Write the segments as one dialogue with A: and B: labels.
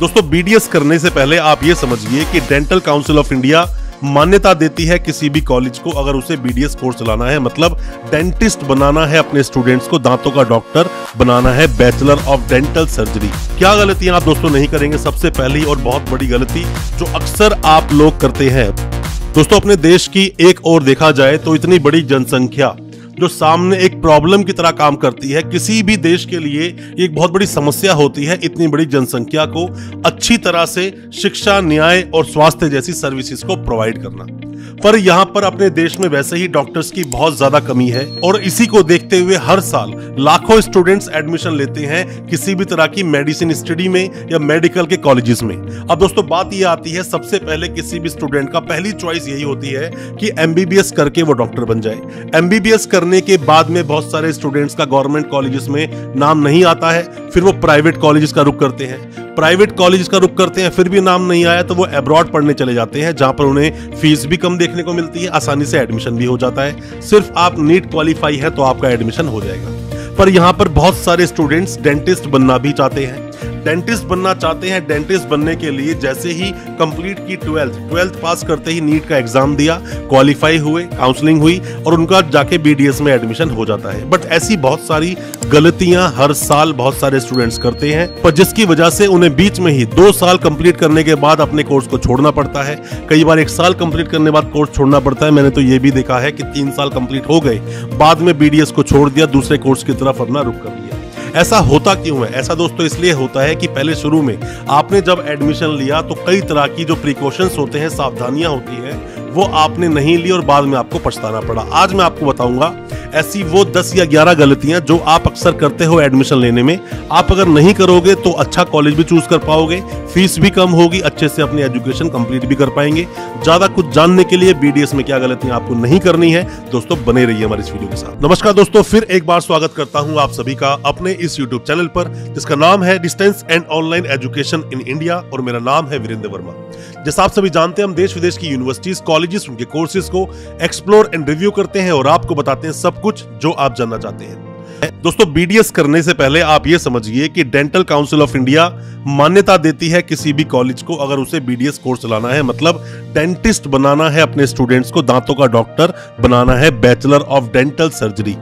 A: दोस्तों बीडीएस करने से पहले आप ये समझिए कि डेंटल काउंसिल ऑफ़ इंडिया मान्यता देती है किसी भी कॉलेज को अगर उसे बीडीएस कोर्स चलाना है। मतलब डेंटिस्ट बनाना है अपने स्टूडेंट्स को, दांतों का डॉक्टर बनाना है बैचलर ऑफ़ डेंटल सर्जरी क्या गलतियाँ आप दोस्तों नहीं करेंगे? सबसे पहली और बहुत बड़ी गलती जो अक्सर आप लोग करते हैं। दोस्तों, अपने देश की एक और देखा जाए तो इतनी बड़ी जनसंख्या जो सामने एक प्रॉब्लम की तरह काम करती है, किसी भी देश के लिए एक बहुत बड़ी समस्या होती है इतनी बड़ी जनसंख्या को अच्छी तरह से शिक्षा, न्याय और स्वास्थ्य जैसी सर्विसेज़ को प्रोवाइड करना। पर यहाँ पर अपने देश में वैसे ही डॉक्टर्स की बहुत ज़्यादा कमी है और इसी को देखते हुए हर साल लाखों स्टूडेंट्स एडमिशन लेते हैं किसी भी तरह की मेडिसिन स्टडी में या मेडिकल के कॉलेजेस में। अब दोस्तों, बात यह आती है, सबसे पहले किसी भी स्टूडेंट का पहली चॉइस यही होती है कि एमबीबीएस करके वो डॉक्टर बन जाए। एमबीबीएस करने के बाद में बहुत सारे स्टूडेंट्स का गवर्नमेंट कॉलेजेस में नाम नहीं आता है, फिर वो प्राइवेट कॉलेजेस का रुख करते हैं। प्राइवेट कॉलेज का रुख करते हैं, फिर भी नाम नहीं आया तो वो अब्रॉड पढ़ने चले जाते हैं, जहाँ पर उन्हें फ़ीस भी कम देखने को मिलती है, आसानी से एडमिशन भी हो जाता है। सिर्फ़ आप नीट क्वालिफाई है तो आपका एडमिशन हो जाएगा। पर यहाँ पर बहुत सारे स्टूडेंट्स डेंटिस्ट बनना भी चाहते हैं। डेंटिस्ट बनना चाहते हैं, डेंटिस्ट बनने के लिए जैसे ही कंप्लीट की ट्वेल्थ ट्वेल्थ पास करते ही नीट का एग्ज़ाम दिया, क्वालिफाई हुए, काउंसलिंग हुई और उनका जाके बीडीएस में एडमिशन हो जाता है। बट ऐसी बहुत सारी गलतियाँ हर साल बहुत सारे स्टूडेंट्स करते हैं, पर जिसकी वजह से उन्हें बीच में ही दो साल कंप्लीट करने के बाद अपने कोर्स को छोड़ना पड़ता है। कई बार एक साल कंप्लीट करने बाद कोर्स छोड़ना पड़ता है। मैंने तो ये भी देखा है कि तीन साल कंप्लीट हो गए, बाद में बीडीएस को छोड़ दिया, दूसरे कोर्स की तरफ़ अपना रुख कर दिया ऐसा होता क्यों है? ऐसा दोस्तों इसलिए होता है कि पहले शुरू में आपने जब एडमिशन लिया तो कई तरह की जो प्रिकॉशंस होते हैं, सावधानियाँ होती हैं वो आपने नहीं ली और बाद में आपको पछताना पड़ा। आज मैं आपको बताऊँगा, ऐसी वो 10 या 11 गलतियाँ जो आप अक्सर करते हो एडमिशन लेने में। आप अगर नहीं करोगे तो अच्छा कॉलेज भी चूज़ कर पाओगे फ़ीस भी कम होगी, अच्छे से अपनी एजुकेशन कंप्लीट भी कर पाएँगे। ज़्यादा कुछ जानने के लिए बीडीएस में क्या गलतियाँ आपको नहीं करनी है, दोस्तों बने रहिए हमारे इस वीडियो के साथ। नमस्कार दोस्तों, फिर एक बार स्वागत करता हूँ आप सभी का अपने इस यूट्यूब चैनल पर, जिसका नाम है distance and online education in India और मेरा नाम है वीरेंद्र वर्मा। जैसा आप सभी जानते हैं, हम देश विदेश की यूनिवर्सिटीज कॉलेजेस उनके कोर्सेज को एक्सप्लोर एंड रिव्यू करते हैं और आपको बताते हैं सब कुछ जो आप जानना चाहते हैं। दोस्तों बीडीएस करने से पहले आप ये समझिए कि डेंटल काउंसिल ऑफ़ इंडिया मान्यता देती है किसी भी कॉलेज को अगर उसे बीडीएस कोर्स चलाना है। मतलब डेंटिस्ट बनाना है अपने स्टूडेंट्स को, दांतों का डॉक्टर बनाना है बैचलर ऑफ़ डेंटल सर्जरी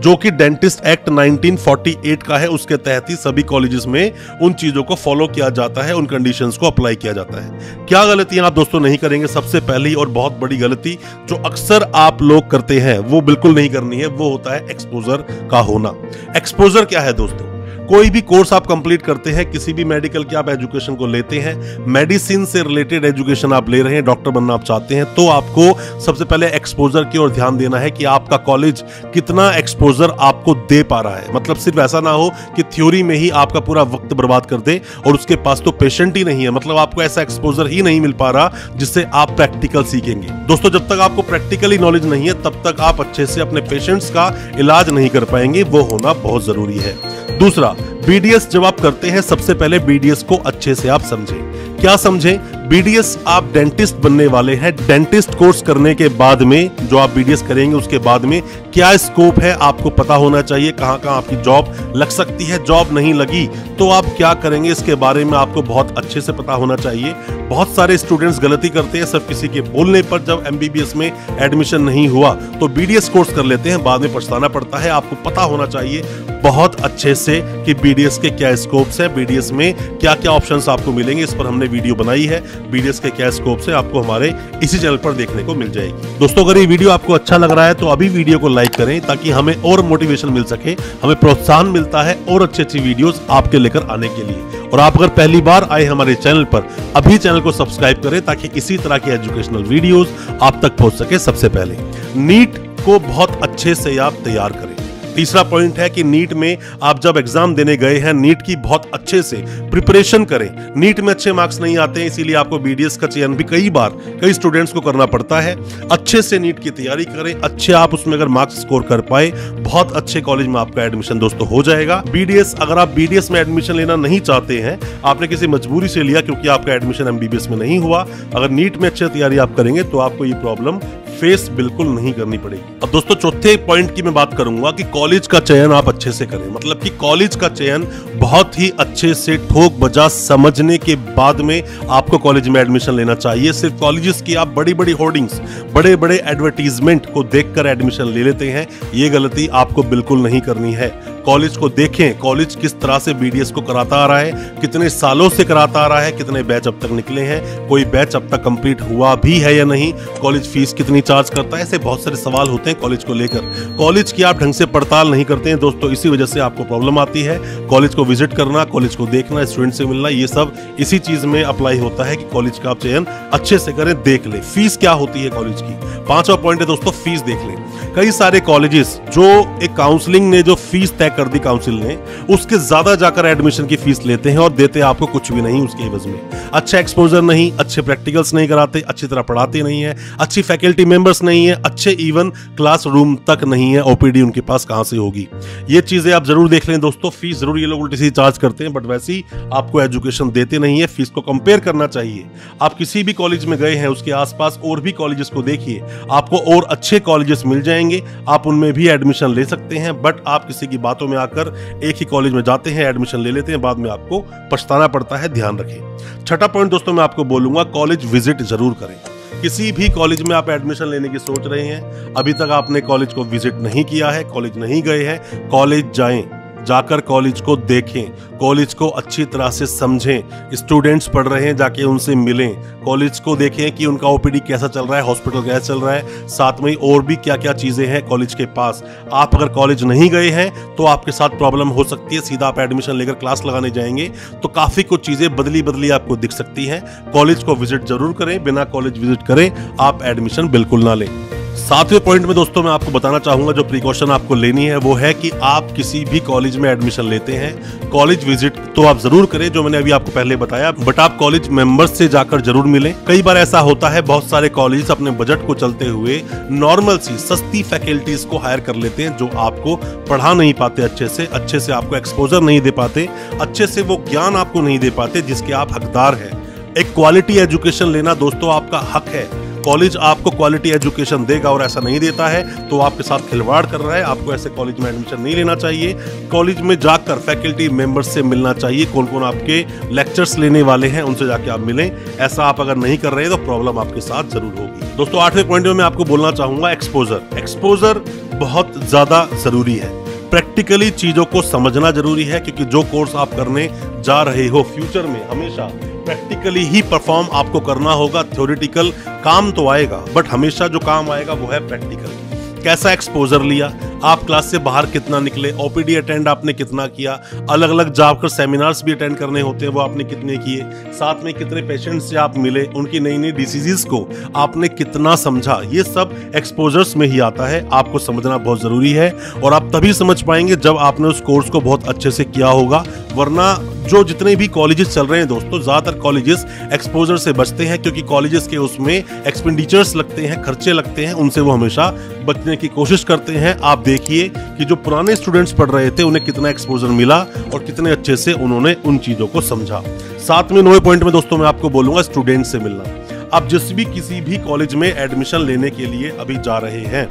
A: जो कि डेंटिस्ट एक्ट 1948 का है, उसके तहत ही सभी कॉलेजेस में उन चीज़ों को फॉलो किया जाता है, उन कंडीशंस को अप्लाई किया जाता है। क्या गलतियाँ आप दोस्तों? नहीं करेंगे। सबसे पहली और बहुत बड़ी गलती जो अक्सर आप लोग करते हैं, वो बिल्कुल नहीं करनी है, वो होता है एक्सपोजर का होना। एक्सपोजर क्या है दोस्तों? कोई भी कोर्स आप कंप्लीट करते हैं, किसी भी मेडिकल की आप एजुकेशन को लेते हैं, मेडिसिन से रिलेटेड एजुकेशन आप ले रहे हैं, डॉक्टर बनना आप चाहते हैं तो आपको सबसे पहले एक्सपोजर की ओर ध्यान देना है कि आपका कॉलेज कितना एक्सपोजर आपको दे पा रहा है। मतलब सिर्फ़ ऐसा ना हो कि थ्योरी में ही आपका पूरा वक्त बर्बाद कर दे और उसके पास तो पेशेंट ही नहीं है। मतलब आपको ऐसा एक्सपोजर ही नहीं मिल पा रहा जिससे आप प्रैक्टिकल सीखेंगे। दोस्तों, जब तक आपको प्रैक्टिकली नॉलेज नहीं है, तब तक आप अच्छे से अपने पेशेंट्स का इलाज नहीं कर पाएँगे, वो होना बहुत ज़रूरी है। दूसरा बीडीएस जब आप करते हैं सबसे पहले बीडीएस को अच्छे से आप समझें। क्या समझें? बीडीएस आप डेंटिस्ट बनने वाले हैं। डेंटिस्ट कोर्स करने के बाद में जो आप बीडीएस करेंगे, उसके बाद में क्या स्कोप है आपको पता होना चाहिए कहाँ कहाँ आपकी जॉब लग सकती है, जॉब नहीं लगी तो आप क्या करेंगे? इसके बारे में आपको बहुत अच्छे से पता होना चाहिए। बहुत सारे स्टूडेंट्स गलती करते हैं सब किसी के बोलने पर जब एमबीबीएस में एडमिशन नहीं हुआ तो बीडीएस कोर्स कर लेते हैं, बाद में पछताना पड़ता है, आपको पता होना चाहिए। बहुत अच्छे से कि बीडीएस के क्या स्कोप्स है बीडीएस में क्या क्या ऑप्शंस आपको मिलेंगे, इस पर हमने वीडियो बनाई है। बीडीएस के क्या स्कोप से आपको हमारे इसी चैनल पर देखने को मिल जाएगी। दोस्तों, अगर ये वीडियो आपको अच्छा लग रहा है तो अभी वीडियो को लाइक करें ताकि हमें और मोटिवेशन मिल सके, हमें प्रोत्साहन मिलता है और अच्छी अच्छी वीडियोस आपके लेकर आने के लिए। और आप अगर पहली बार आए हमारे चैनल पर, अभी चैनल को सब्सक्राइब करें ताकि इसी तरह की एजुकेशनल वीडियोस आप तक पहुँच सके सबसे पहले। नीट को बहुत अच्छे से आप तैयार करें। तीसरा पॉइंट है कि नीट में आप जब एग्ज़ाम देने गए हैं, नीट की बहुत अच्छे से प्रिपरेशन करें। नीट में अच्छे मार्क्स नहीं आते हैं इसीलिए आपको बीडीएस का चयन भी कई बार, कई स्टूडेंट्स को करना पड़ता है। अच्छे से नीट की तैयारी करें, अच्छे आप उसमें अगर मार्क्स स्कोर कर पाए, बहुत अच्छे कॉलेज में आपका एडमिशन दोस्तों हो जाएगा। बीडीएस अगर आप बीडीएस में एडमिशन लेना नहीं चाहते हैं, आपने किसी मजबूरी से लिया क्योंकि आपका एडमिशन एमबीबीएस में नहीं हुआ, अगर नीट में अच्छी तैयारी आप करेंगे तो आपको ये प्रॉब्लम फेस बिल्कुल नहीं करनी पड़ेगी। अब दोस्तों, चौथे पॉइंट की मैं बात करूँगा कि कॉलेज का चयन आप अच्छे से करें। मतलब कि कॉलेज का चयन बहुत ही अच्छे से ठोक बजा समझने के बाद में आपको कॉलेज में एडमिशन लेना चाहिए। सिर्फ़ कॉलेजेस की आप बड़ी बड़ी होर्डिंग्स बड़े बड़े एडवर्टीजमेंट को देखकर एडमिशन ले लेते हैं। ये गलती आपको बिल्कुल नहीं करनी है। कॉलेज को देखें, कॉलेज किस तरह से बीडीएस को कराता आ रहा है, कितने सालों से कराता आ रहा है, कितने बैच अब तक निकले हैं, कोई बैच अब तक कंप्लीट हुआ भी है या नहीं, कॉलेज फ़ीस कितनी चार्ज करता है, ऐसे बहुत सारे सवाल होते हैं कॉलेज को लेकर। कॉलेज की आप ढंग से पड़ताल नहीं करते हैं, दोस्तों, इसी वजह से आपको प्रॉब्लम आती है। कॉलेज को विज़िट करना, कॉलेज को देखना स्टूडेंट से मिलना, ये सब इसी चीज़ में अप्लाई होता है कि कॉलेज का आप चयन अच्छे से करें, देख ले। फ़ीस क्या होती है कॉलेज की? पांचवा पॉइंट है दोस्तों फ़ीस देख लें। कई सारे कॉलेजेस जो एक काउंसलिंग ने जो फ़ीस तय कर दी काउंसिल ने, उसके ज़्यादा जाकर एडमिशन की फ़ीस लेते हैं और देते आपको कुछ भी नहीं उसके एवज में। अच्छा एक्सपोजर नहीं, अच्छे प्रैक्टिकल्स नहीं कराते, अच्छी तरह पढ़ाते नहीं है, अच्छी फैकल्टी मेंबर्स नहीं है, अच्छे इवन क्लास तक नहीं है ओपीडी उनके पास कहाँ से होगी? ये चीज़ें आप ज़रूर देख लें दोस्तों फ़ीस ज़रूर ये लोग उल्टी सी चार्ज करते हैं बट वैसे ही आपको एजुकेशन देते नहीं है फ़ीस को कंपेयर करना चाहिए। आप किसी भी कॉलेज में गए हैं, उसके आसपास और भी कॉलेजेस को देखिए, आपको और अच्छे कॉलेजेस मिल जाएँगे, आप उनमें भी एडमिशन ले सकते हैं बट आप किसी की बातों में आकर एक ही कॉलेज में जाते हैं एडमिशन ले लेते हैं, बाद में आपको पछताना पड़ता है, ध्यान रखें। छठा पॉइंट दोस्तों मैं आपको बोलूँगा कॉलेज विज़िट ज़रूर करें। किसी भी कॉलेज में आप एडमिशन लेने की सोच रहे हैं, अभी तक आपने कॉलेज को विज़िट नहीं किया है कॉलेज नहीं गए हैं कॉलेज जाएँ। जाकर कॉलेज को देखें कॉलेज को अच्छी तरह से समझें स्टूडेंट्स पढ़ रहे हैं, जाके उनसे मिलें। कॉलेज को देखें कि उनका ओपीडी कैसा चल रहा है हॉस्पिटल कैसा चल रहा है, साथ में और भी क्या क्या चीज़ें हैं कॉलेज के पास। आप अगर कॉलेज नहीं गए हैं तो आपके साथ प्रॉब्लम हो सकती है, सीधा आप एडमिशन लेकर क्लास लगाने जाएँगे तो काफ़ी कुछ चीज़ें बदली बदली आपको दिख सकती हैं। कॉलेज को विज़िट ज़रूर करें, बिना कॉलेज विज़िट करें, आप एडमिशन बिल्कुल ना लें। सातवें पॉइंट में दोस्तों मैं आपको बताना चाहूँगा, जो प्रिकॉशन आपको लेनी है, वो है कि आप किसी भी कॉलेज में एडमिशन लेते हैं। कॉलेज विज़िट तो आप ज़रूर करें, जो मैंने अभी आपको पहले बताया। बट आप कॉलेज मेंबर्स से जाकर ज़रूर मिलें। कई बार ऐसा होता है, बहुत सारे कॉलेज अपने बजट को चलते हुए नॉर्मल सी, सस्ती फैकल्टीज को हायर कर लेते हैं, जो आपको पढ़ा नहीं पाते अच्छे से अच्छे से आपको एक्सपोजर नहीं दे पाते, अच्छे से वो ज्ञान आपको नहीं दे पाते, जिसके आप हकदार हैं। एक क्वालिटी एजुकेशन लेना दोस्तों आपका हक है। कॉलेज आपको क्वालिटी एजुकेशन देगा और ऐसा नहीं देता है तो आपके साथ खिलवाड़ कर रहा है। आपको ऐसे कॉलेज में एडमिशन नहीं लेना चाहिए। कॉलेज में जाकर फैकल्टी मेंबर्स से मिलना चाहिए। कौन कौन आपके लेक्चर्स लेने वाले हैं, उनसे जाके आप मिलें। ऐसा आप अगर नहीं कर रहे तो प्रॉब्लम आपके साथ ज़रूर होगी। दोस्तों, आठवें पॉइंट में मैं आपको बोलना चाहूँगा एक्सपोजर एक्सपोजर बहुत ज़्यादा ज़रूरी है। प्रैक्टिकली चीज़ों को समझना ज़रूरी है, क्योंकि जो कोर्स आप करने जा रहे हो फ्यूचर में, हमेशा प्रैक्टिकली ही परफॉर्म आपको करना होगा थ्योरिटिकल काम तो आएगा बट हमेशा जो काम आएगा वो है प्रैक्टिकल कैसा एक्सपोजर लिया? आप क्लास से बाहर कितना निकले ओपीडी अटेंड आपने कितना किया अलग अलग जाकर सेमिनार्स भी अटेंड करने होते हैं, वो आपने कितने किए, साथ में कितने पेशेंट से आप मिले, उनकी नई नई डिसीजेस को आपने कितना समझा, ये सब एक्सपोजर्स में ही आता है, आपको समझना बहुत ज़रूरी है, और आप तभी समझ पाएँगे जब आपने उस कोर्स को बहुत अच्छे से किया होगा, वरना जो जितने भी कॉलेजेस चल रहे हैं दोस्तों, ज़्यादातर कॉलेजेस एक्सपोजर से बचते हैं, क्योंकि कॉलेजेस के उसमें एक्सपेंडिचर्स लगते हैं, खर्चे लगते हैं, उनसे वो हमेशा बचने की कोशिश करते हैं। आप देखिए कि जो पुराने स्टूडेंट्स पढ़ रहे थे, उन्हें कितना एक्सपोजर मिला और कितने अच्छे से उन्होंने उन चीज़ों को समझा। साथ में नवे पॉइंट में दोस्तों मैं आपको बोलूँगा स्टूडेंट से मिलना। आप जिस भी किसी भी कॉलेज में एडमिशन लेने के लिए अभी जा रहे हैं,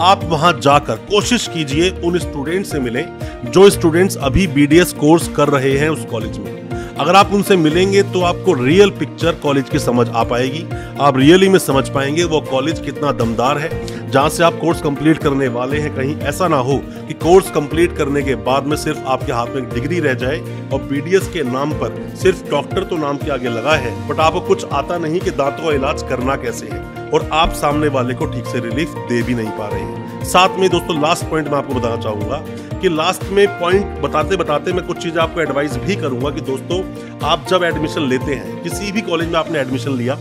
A: आप वहाँ जाकर कोशिश कीजिए उन स्टूडेंट से मिलें जो स्टूडेंट्स अभी बीडीएस कोर्स कर रहे हैं उस कॉलेज में। अगर आप उनसे मिलेंगे तो आपको रियल पिक्चर कॉलेज की समझ आ पाएगी। आप रियली में समझ पाएँगे वो कॉलेज कितना दमदार है, जहाँ से आप कोर्स कंप्लीट करने वाले हैं। कहीं ऐसा ना हो कि कोर्स कंप्लीट करने के बाद में सिर्फ़ आपके हाथ में डिग्री रह जाए और बीडीएस के नाम पर सिर्फ़ डॉक्टर तो नाम के आगे लगा है बट आपको कुछ आता नहीं कि दांतों का इलाज करना कैसे है। और आप सामने वाले को ठीक से रिलीफ दे भी नहीं पा रहे हैं। साथ में दोस्तों लास्ट पॉइंट मैं आपको बताना चाहूँगा कि लास्ट में पॉइंट बताते बताते मैं कुछ चीज़ें आपको एडवाइस भी करूँगा कि दोस्तों, आप जब एडमिशन लेते हैं, किसी भी कॉलेज में आपने एडमिशन लिया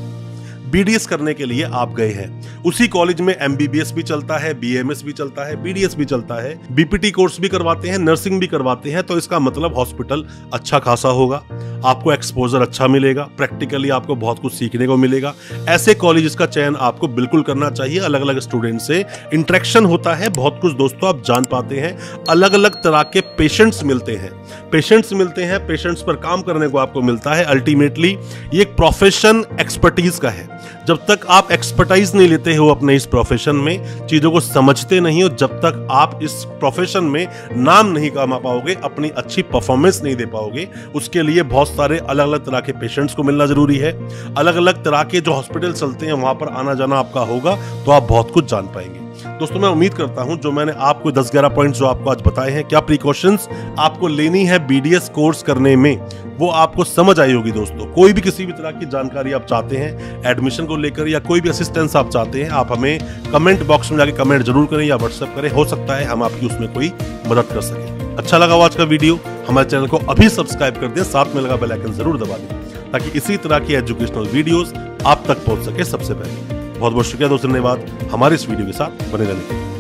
A: बीडीएस करने के लिए आप गए हैं। उसी कॉलेज में एमबीबीएस भी चलता है बीएमएस भी चलता है बीडीएस भी चलता है बीपीटी कोर्स भी करवाते हैं नर्सिंग भी करवाते हैं तो इसका मतलब हॉस्पिटल अच्छा खासा होगा। आपको एक्सपोजर अच्छा मिलेगा प्रैक्टिकली आपको बहुत कुछ सीखने को मिलेगा। ऐसे कॉलेज का चयन आपको बिल्कुल करना चाहिए। अलग अलग स्टूडेंट से इंटरेक्शन होता है, बहुत कुछ दोस्तों आप जान पाते हैं। अलग अलग तरह के पेशेंट्स मिलते हैं। पेशेंट्स मिलते हैं पेशेंट्स पर काम करने को आपको मिलता है। अल्टीमेटली ये एक प्रोफेशन एक्सपर्टीज का है। जब तक आप एक्सपर्टाइज नहीं लेते हो अपने इस प्रोफेशन में, चीज़ों को समझते नहीं हो, जब तक आप इस प्रोफेशन में नाम नहीं कमा पाओगे, अपनी अच्छी परफॉर्मेंस नहीं दे पाओगे, उसके लिए बहुत सारे अलग अलग तरह के पेशेंट्स को मिलना ज़रूरी है। अलग अलग तरह के जो हॉस्पिटल चलते हैं, वहाँ पर आना जाना आपका होगा तो आप बहुत कुछ जान पाएँगे। दोस्तों, मैं उम्मीद करता हूँ, जो मैंने आपको 10-11 पॉइंट्स जो आपको आज बताए हैं, क्या प्रिकॉशंस आपको लेनी है बीडीएस कोर्स करने में, वो आपको समझ आई होगी दोस्तों। कोई भी किसी भी तरह की जानकारी आप चाहते हैं एडमिशन को लेकर या कोई भी असिस्टेंस आप चाहते हैं, आप हमें कमेंट बॉक्स में जाके कमेंट ज़रूर करें या व्हाट्सएप करें, हो सकता है हम आपकी उसमें कोई मदद कर सकें। अच्छा लगा आज का वीडियो, हमारे चैनल को अभी सब्सक्राइब कर दें साथ में लगा बेल आइकन ज़रूर दबा दें, ताकि इसी तरह की एजुकेशनल वीडियोस आप तक पहुँच सके सबसे पहले। बहुत बहुत शुक्रिया, दोस्तों, धन्यवाद। हमारे इस वीडियो के साथ बने रहने के लिए।